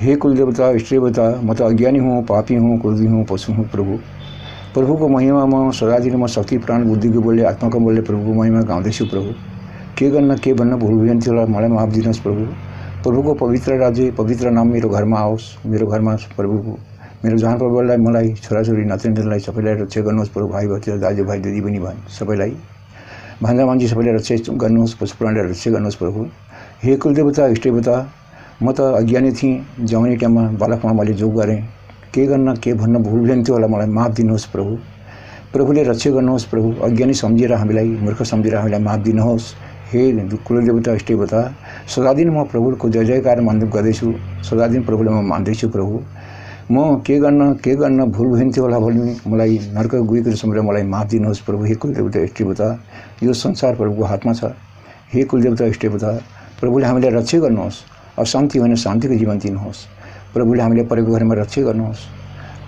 हे कुल देवता इष्ट देवता म त अज्ञानी हूँ, पापी हूँ, क्रोधी हूँ, पशु हूँ, प्रभु। प्रभु को महिमा म सदा दिन शक्ति, प्राण, बुद्धि को बोले, आत्मा को बोले, प्रभु को महिमा गाउँदैछु प्रभु। के गर्न के भन्न भुल मलाई माफ़ दिनुहोस् प्रभु। प्रभु को पवित्र राज्य, पवित्र नाम, मेरो घरमा आओस्, मेरे मेरो घरमा प्रभुको मेरो जहाँ प्रभुलाई मलाई छोराछोरी नातिनीहरूलाई सबैलाई रक्षा गर्नुहोस्, प्रभु भाइ, भतिजा दाजुभाइ दिदीबहिनी भाइ, सबैलाई। भान्जा भान्जी सबैलाई रक्षा गर्नुहोस्, पशु प्राणीलाई रक्षा गर्नुहोस्, प्रभु। हे कुलदेवता इष्टदेवता म त अज्ञानी थिएँ जवानी टाइममा बालकमा मैले जोग गरेँ। के गर्न के भन्न भुल भेन्थ्यो होला मलाई माफ दिनुहोस् प्रभु। प्रभुले रक्षा गर्नुहोस् प्रभु। अज्ञानी सम्झेर हामीलाई मूर्ख सम्झेर हामीलाई माफ दिनुहोस्। हे कुलदेवता इष्टदेवता सदा दिन म प्रभुको जय जयकार मान गर्दैछु। सदा दिन प्रभुले म मान्दैछु प्रभु। म के गर्न के गर्न भुल भेन्थ्यो होला भने मलाई नर्क गएको समयमा मलाई माफ दिनुहोस् प्रभु। हे कुलदेवता इष्टदेवता यो संसार प्रभुको हातमा छ। हे कुलदेवता इष्टदेवता प्रभुले हामीलाई रक्षा गर्नुहोस्। अशान्ति होइन शान्तिको जीवन दिनुहोस् प्रभुले हामीले परेको घरमा रक्षा गर्नुहोस्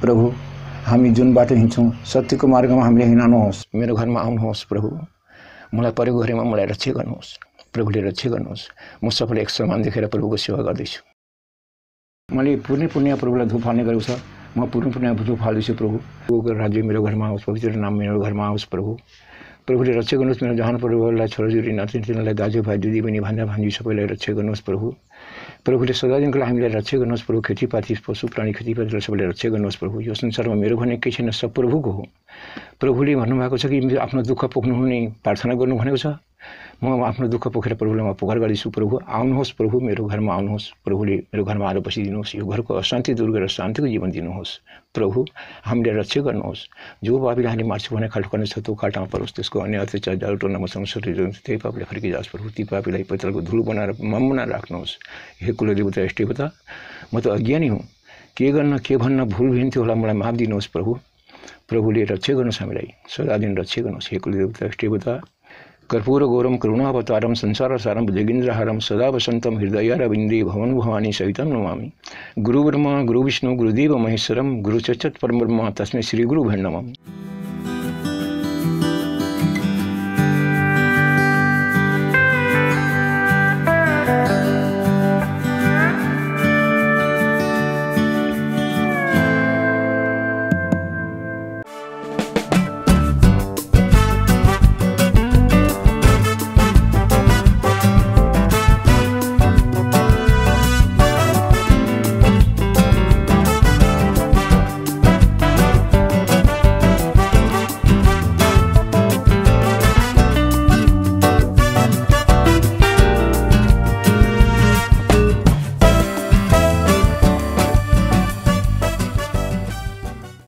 प्रभु हामी जुन बाटो हिँड्छौँ सत्यको मार्गमा हामीले हिँड्नुहोस् मेरो घरमा आउनुहोस् प्रभु। मलाई परेको घरमा मलाई रक्षा गर्नुहोस् प्रभुले रक्षा गर्नुहोस् म सबैलाई एक समान देखेर प्रभुको सेवा गर्दैछु। मैले पुण्य पुण्य प्रभुलाई धुप फाल्ने गरेको छ। म पुण्य पुण्य धुप फाल्दैछु प्रभु। प्रभुको राज्य मेरो घरमा आओस् पवित्र नाम मेरो घरमा आओस् प्रभु। प्रभुले रक्षा गर्नुहोस्। मेरो जहान प्रभुलाई छोराछोरी नातिनीलाई दाजुभाइ दिदीबहिनी भान्जा भान्जी सबैलाई रक्षा गर्नुहोस् प्रभु। प्रभुले सदा दिनको लागि हामीलाई रक्षा गर्नुहोस् प्रभु खेतीपाती पशु प्राणी खेतीपातीलाई सबैलाई रक्षा गर्नुहोस् प्रभु यो संसारमा मेरो भन्ने केही छैन सब प्रभुको हो प्रभुले भन्नुभएको छ कि आफ्नो दुःख पोख्नु हुने प्रार्थना गर्नु भनेको छ म आफ्नो दुःख पोखेर प्रभुलाई म पोखर गर्दैछु प्रभु आउनुहोस् प्रभु मेरो घरमा आउनुहोस्। प्रभुले मेरो घरमा आएर बसिदिनुहोस् यो घरको अशान्ति दूर गरेर शान्तिको जीवन दिनुहोस्। प्रभु हामीले रक्षा गर्नुहोस्। जो पापीले हामीले मार्छु भने खाल्टो गर्ने छ त्यो खाल्टामा परोस् त्यसको अन्य अत्याचार जालटो नमसँग शरीर त्यही पापीले फर्किजाओस् प्रभु ती पापीलाई पैतलको धुलो बनाएर मम बनाएर राख्नुहोस्। हे कुलदेवता इष्टदेवता म त अज्ञानी हुँ। के गर्न के भन्न भुल भिन्थ्यो होला मलाई माफ दिनुहोस् प्रभु। प्रभुले रक्षा गर्नुहोस् हामीलाई। सदा दिन रक्षा गर्नुहोस्। हे इष्टदेवता कर्पूर गौरम करुणावतारम संसार सारम जगीन्द्रहारम सदा वसंतम हृदय रविंदे भवन भवानी सहितम नमामि गुरु ब्रह्मा गुरु विष्णु गुरुदेव महेश्वरम गुरु चचत परम